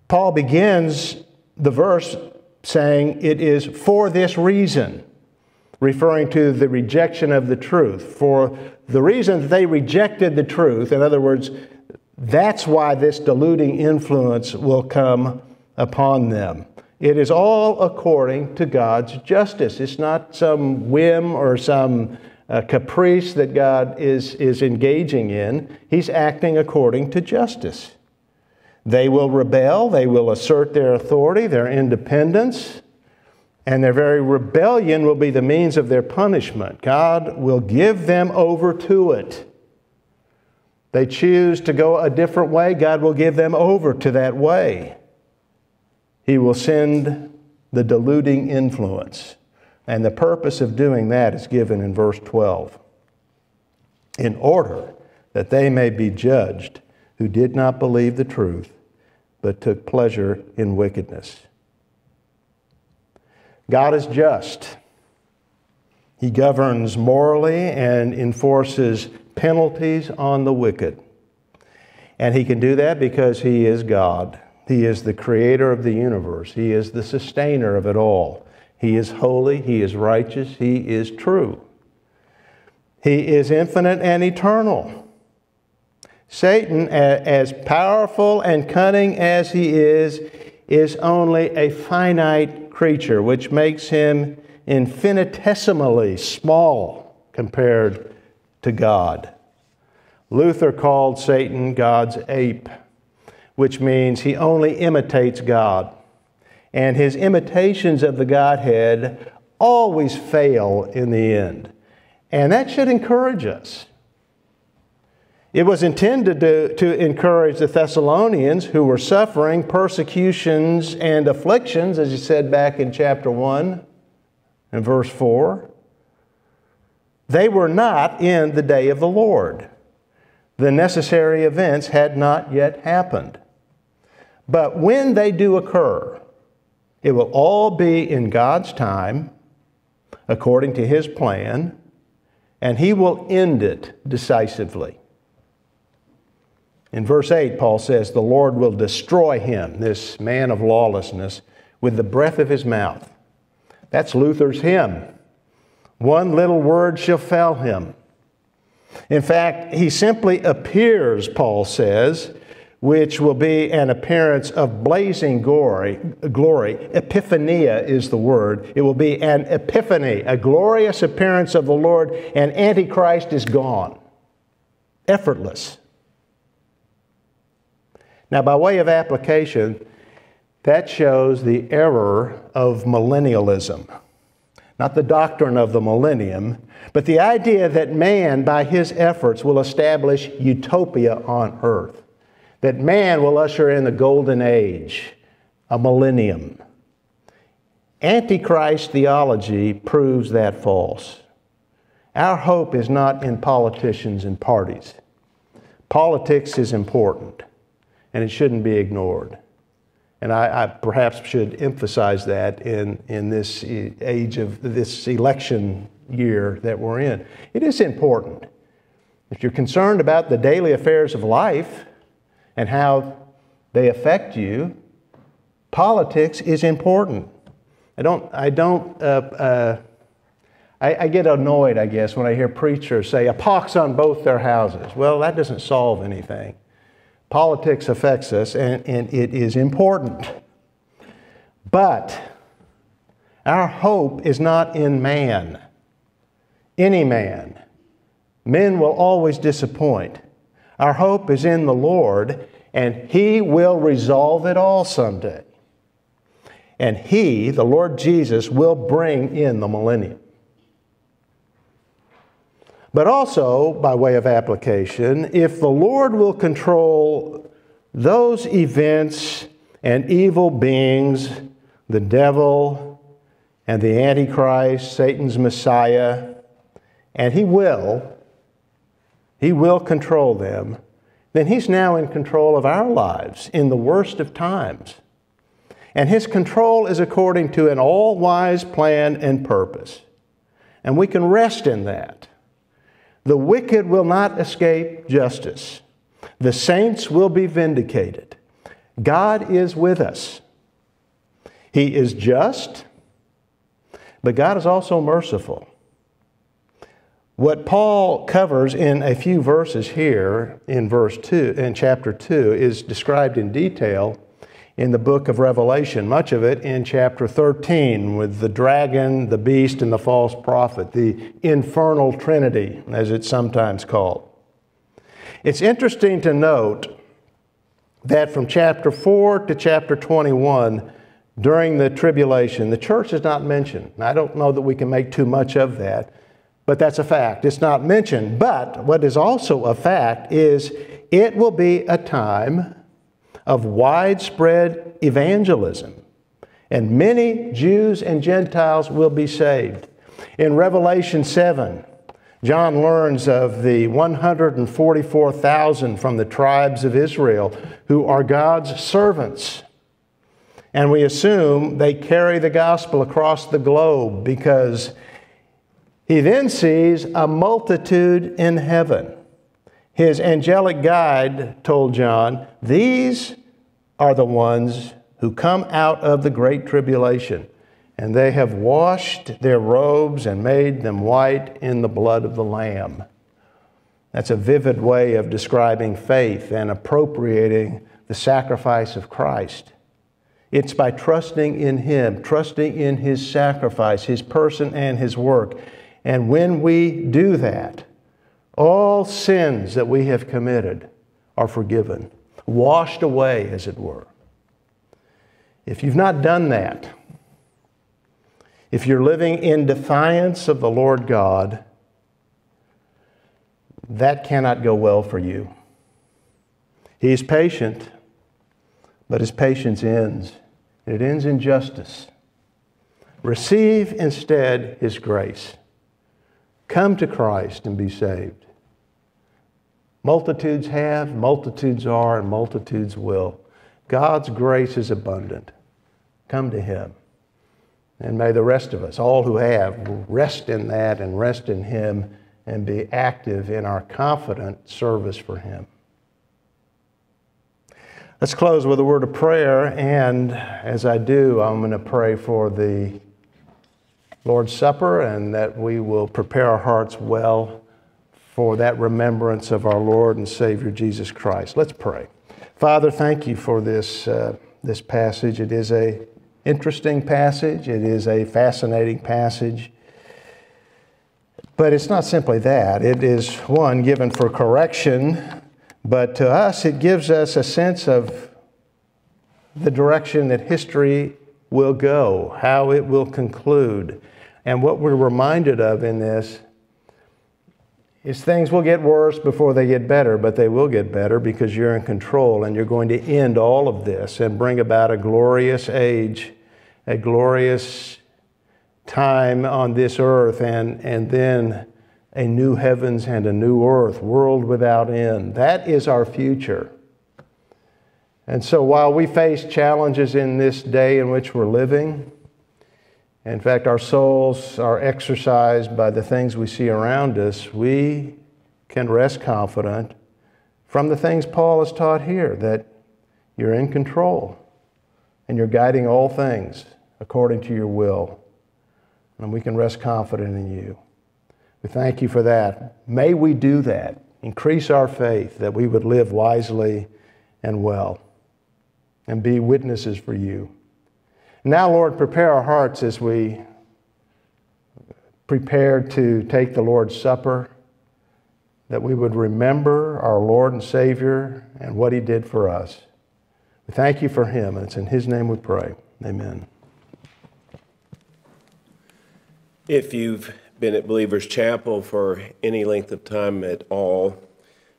Paul begins the verse saying, It is for this reason, referring to the rejection of the truth. For the reason that they rejected the truth, in other words, that's why this deluding influence will come upon them. It is all according to God's justice. It's not some whim or some uh, caprice that God is, is engaging in. He's acting according to justice. They will rebel, they will assert their authority, their independence, and their very rebellion will be the means of their punishment. God will give them over to it. They choose to go a different way, God will give them over to that way. He will send the deluding influence. And the purpose of doing that is given in verse 12. In order that they may be judged who did not believe the truth, but took pleasure in wickedness. God is just. He governs morally and enforces penalties on the wicked. And he can do that because he is God. He is the creator of the universe. He is the sustainer of it all. He is holy, He is righteous, He is true. He is infinite and eternal. Satan, as powerful and cunning as he is, is only a finite creature, which makes him infinitesimally small compared to God. Luther called Satan God's ape, which means he only imitates God and his imitations of the Godhead always fail in the end. And that should encourage us. It was intended to, to encourage the Thessalonians who were suffering persecutions and afflictions, as you said back in chapter 1 and verse 4. They were not in the day of the Lord. The necessary events had not yet happened. But when they do occur, it will all be in God's time, according to His plan, and He will end it decisively. In verse 8, Paul says, The Lord will destroy him, this man of lawlessness, with the breath of his mouth. That's Luther's hymn. One little word shall fell him. In fact, he simply appears, Paul says, which will be an appearance of blazing glory. Glory. Epiphania is the word. It will be an epiphany, a glorious appearance of the Lord, and Antichrist is gone. Effortless. Now, by way of application, that shows the error of millennialism. Not the doctrine of the millennium, but the idea that man, by his efforts, will establish utopia on earth that man will usher in the golden age, a millennium. Antichrist theology proves that false. Our hope is not in politicians and parties, Politics is important, and it shouldn't be ignored. And I, I, perhaps should emphasize that in, in this age of this election year that we're in. It is important. If you're concerned about the daily affairs of life and how they affect you, politics is important. I don't, I don't, uh, uh, I, I, get annoyed, I guess, when I hear preachers say a pox on both their houses. Well, that doesn't solve anything. Politics affects us, and, and it is important. But our hope is not in man, any man. Men will always disappoint. Our hope is in the Lord, and He will resolve it all someday. And He, the Lord Jesus, will bring in the millennium. But also, by way of application, if the Lord will control those events and evil beings, the devil and the Antichrist, Satan's Messiah, and he will, he will control them, then he's now in control of our lives in the worst of times. And his control is according to an all wise plan and purpose. And we can rest in that. The wicked will not escape justice. The saints will be vindicated. God is with us. He is just, but God is also merciful. What Paul covers in a few verses here in verse 2 in chapter 2 is described in detail in the book of Revelation, much of it in chapter 13 with the dragon, the beast, and the false prophet, the infernal trinity, as it's sometimes called. It's interesting to note that from chapter 4 to chapter 21, during the tribulation, the church is not mentioned. I don't know that we can make too much of that, but that's a fact. It's not mentioned. But what is also a fact is it will be a time of widespread evangelism. And many Jews and Gentiles will be saved. In Revelation 7, John learns of the 144,000 from the tribes of Israel who are God's servants. And we assume they carry the gospel across the globe because he then sees a multitude in heaven. His angelic guide told John, These are the ones who come out of the great tribulation, and they have washed their robes and made them white in the blood of the Lamb. That's a vivid way of describing faith and appropriating the sacrifice of Christ. It's by trusting in Him, trusting in His sacrifice, His person, and His work. And when we do that, all sins that we have committed are forgiven washed away, as it were. If you've not done that, if you're living in defiance of the Lord God, that cannot go well for you. He's patient, but his patience ends. It ends in justice. Receive instead his grace. Come to Christ and be saved. Multitudes have, multitudes are, and multitudes will. God's grace is abundant. Come to Him. And may the rest of us, all who have, rest in that and rest in Him and be active in our confident service for Him. Let's close with a word of prayer. And as I do, I'm going to pray for the Lord's Supper and that we will prepare our hearts well for that remembrance of our Lord and Savior Jesus Christ. Let's pray. Father, thank you for this, uh, this passage. It is a interesting passage. It is a fascinating passage. But it's not simply that. It is one given for correction, but to us it gives us a sense of the direction that history will go, how it will conclude. And what we're reminded of in this is things will get worse before they get better, but they will get better because you're in control and you're going to end all of this and bring about a glorious age, a glorious time on this earth, and, and then a new heavens and a new earth, world without end. That is our future. And so while we face challenges in this day in which we're living, in fact, our souls are exercised by the things we see around us, we can rest confident from the things Paul has taught here that you're in control and you're guiding all things according to your will. And we can rest confident in you. We thank you for that. May we do that. Increase our faith that we would live wisely and well and be witnesses for you. Now, Lord, prepare our hearts as we prepare to take the Lord's Supper, that we would remember our Lord and Savior and what He did for us. We thank you for Him, and it's in His name we pray. Amen. If you've been at Believers Chapel for any length of time at all,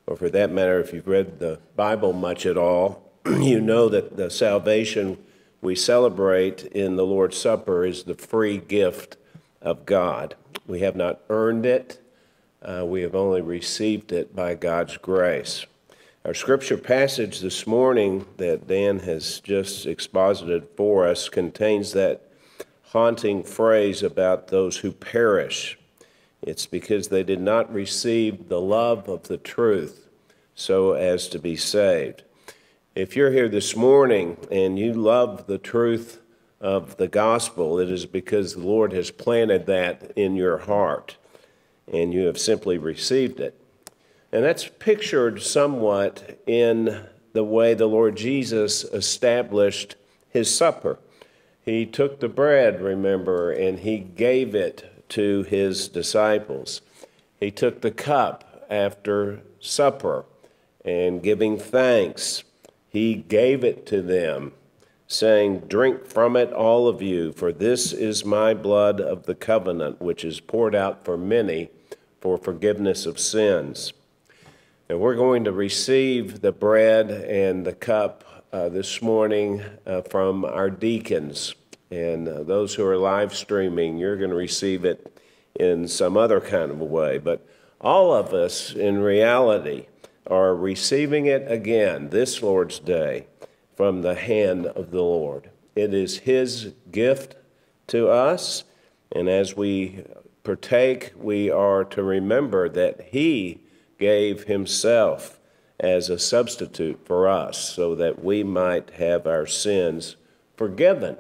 or for that matter, if you've read the Bible much at all, (clears throat) you know that the salvation we celebrate in the Lord's Supper is the free gift of God. We have not earned it, uh, we have only received it by God's grace. Our scripture passage this morning that Dan has just exposited for us contains that haunting phrase about those who perish. It's because they did not receive the love of the truth so as to be saved. If you're here this morning and you love the truth of the gospel, it is because the Lord has planted that in your heart and you have simply received it. And that's pictured somewhat in the way the Lord Jesus established his supper. He took the bread, remember, and he gave it to his disciples. He took the cup after supper and giving thanks, he gave it to them, saying, Drink from it, all of you, for this is my blood of the covenant, which is poured out for many for forgiveness of sins. And we're going to receive the bread and the cup uh, this morning uh, from our deacons. And uh, those who are live streaming, you're going to receive it in some other kind of a way. But all of us, in reality, are receiving it again this Lord's Day from the hand of the Lord. It is His gift to us, and as we partake, we are to remember that He gave Himself as a substitute for us so that we might have our sins forgiven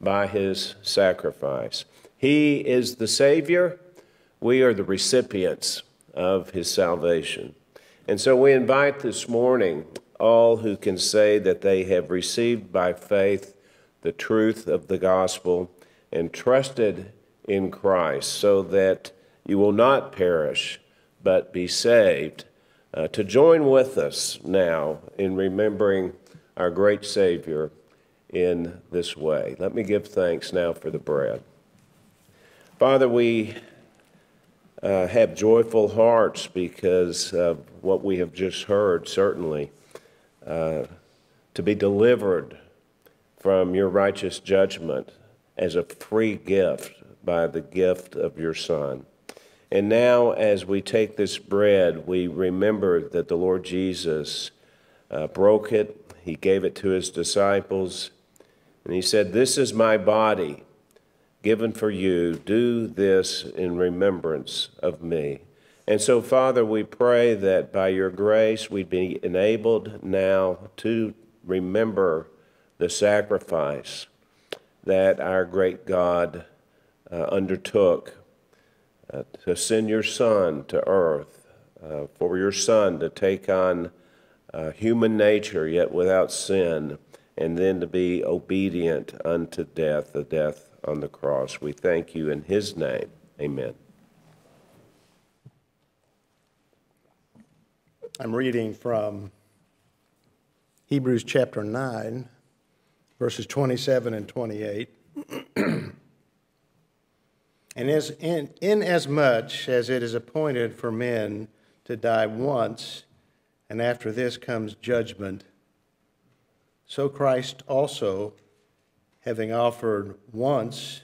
by his sacrifice. He is the Savior. We are the recipients of his salvation. And so we invite this morning all who can say that they have received by faith the truth of the gospel and trusted in Christ so that you will not perish but be saved uh, to join with us now in remembering our great Savior in this way. Let me give thanks now for the bread. Father, we uh, have joyful hearts because of what we have just heard, certainly, uh, to be delivered from your righteous judgment as a free gift by the gift of your Son. And now, as we take this bread, we remember that the Lord Jesus uh, broke it, He gave it to His disciples, and He said, This is my body given for you. Do this in remembrance of me. And so, Father, we pray that by your grace we'd be enabled now to remember the sacrifice that our great God uh, undertook uh, to send your Son to earth, uh, for your Son to take on uh, human nature yet without sin, and then to be obedient unto death, the death on the cross. We thank you in His name. Amen. I'm reading from Hebrews chapter 9, verses 27 and 28. (clears throat) And as in, inasmuch as it is appointed for men to die once, and after this comes judgment, so Christ also, having offered once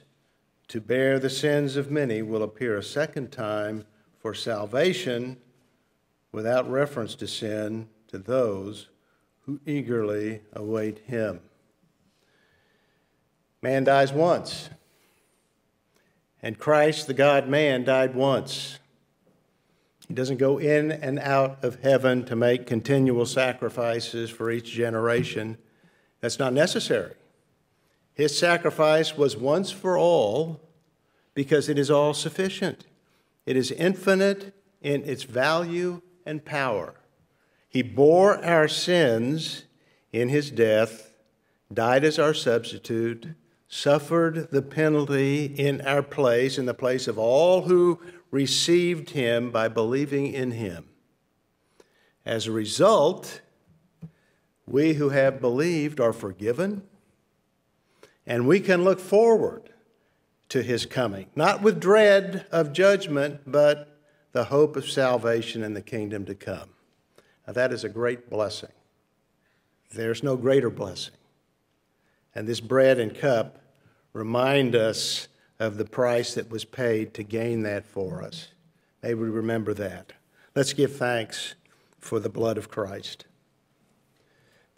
to bear the sins of many, will appear a second time for salvation without reference to sin to those who eagerly await him. Man dies once, and Christ, the God man, died once. He doesn't go in and out of heaven to make continual sacrifices for each generation. That's not necessary. His sacrifice was once for all because it is all sufficient. It is infinite in its value and power. He bore our sins in his death, died as our substitute, suffered the penalty in our place, in the place of all who received him by believing in him. As a result, we who have believed are forgiven, and we can look forward to his coming, not with dread of judgment, but the hope of salvation and the kingdom to come. Now, that is a great blessing. There's no greater blessing. And this bread and cup remind us of the price that was paid to gain that for us. May we remember that. Let's give thanks for the blood of Christ.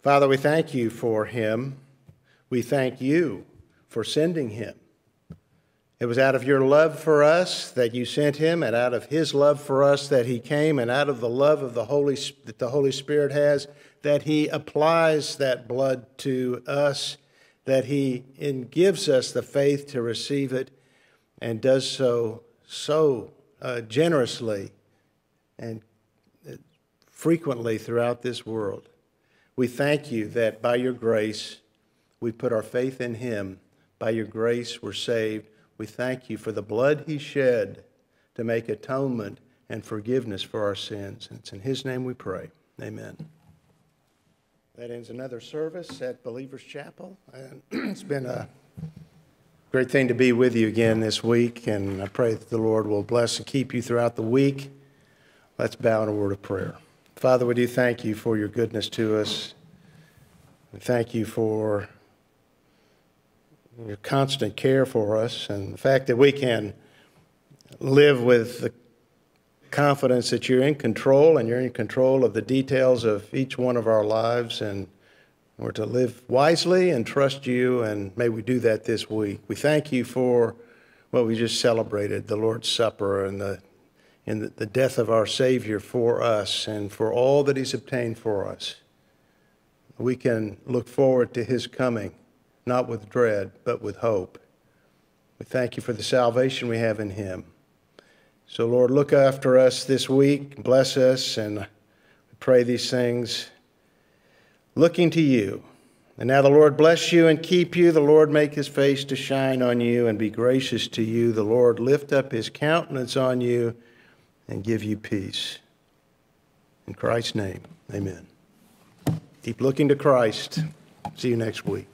Father, we thank you for him. We thank you for sending him. It was out of your love for us that you sent him, and out of his love for us that he came, and out of the love of the Holy that the Holy Spirit has that he applies that blood to us, that he gives us the faith to receive it, and does so so uh, generously and uh, frequently throughout this world. We thank you that by your grace we put our faith in him. By your grace we're saved. We thank you for the blood he shed to make atonement and forgiveness for our sins. And it's in his name we pray. Amen. That ends another service at Believers Chapel. And (clears throat) it's been a Great thing to be with you again this week, and I pray that the Lord will bless and keep you throughout the week. Let's bow in a word of prayer. Father, we do thank you for your goodness to us. We thank you for your constant care for us and the fact that we can live with the confidence that you're in control and you're in control of the details of each one of our lives and we're to live wisely and trust you, and may we do that this week. We thank you for what we just celebrated, the Lord's Supper and the, the death of our Savior for us and for all that He's obtained for us. We can look forward to His coming, not with dread, but with hope. We thank you for the salvation we have in Him. So, Lord, look after us this week, bless us, and we pray these things looking to you. And now the Lord bless you and keep you. The Lord make his face to shine on you and be gracious to you. The Lord lift up his countenance on you and give you peace. In Christ's name, amen. Keep looking to Christ. See you next week.